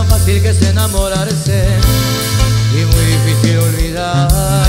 lo fácil que es enamorarse y muy difícil olvidar.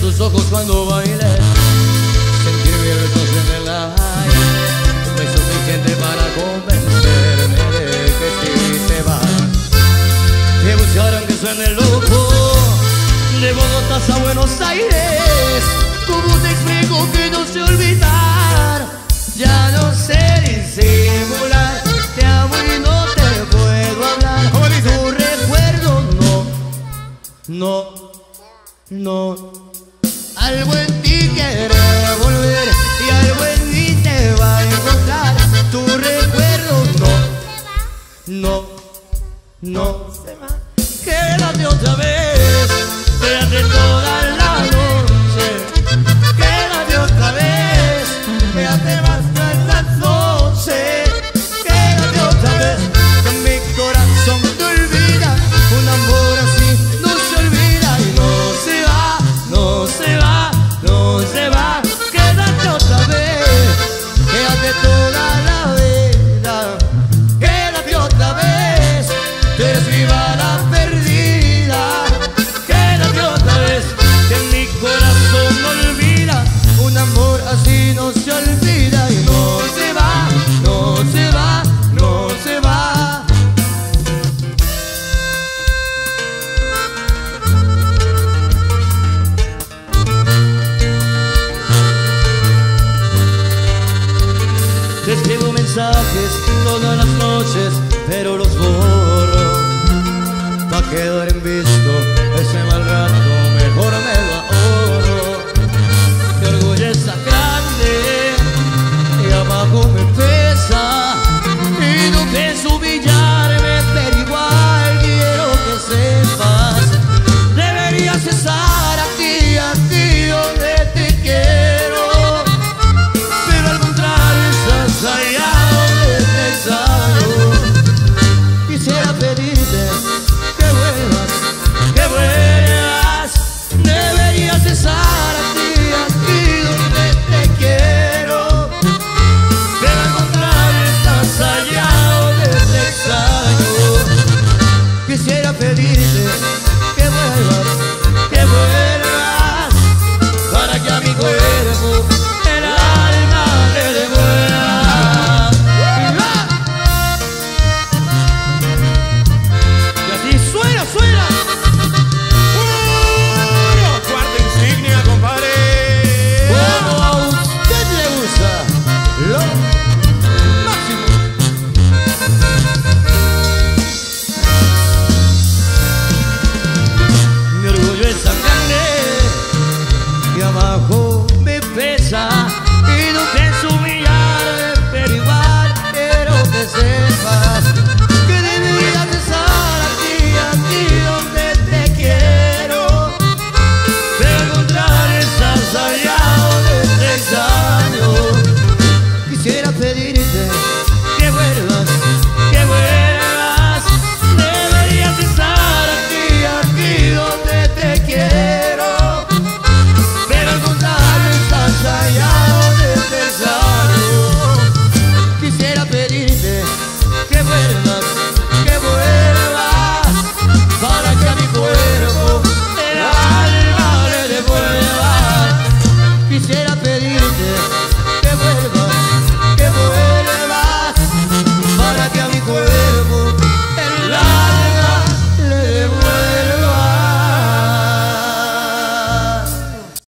tus ojos cuando bailes. Sentir mis en el aire No es suficiente para convencerme de que sí te vas. Que buscaron que suene loco De Bogotá a Buenos Aires. ¿Cómo te explico que no sé olvidar? Ya no sé disimular Te amo y no te puedo hablar. Tu recuerdo no, no no highway. relojes todas las noches, pero lo quisiera pedirte.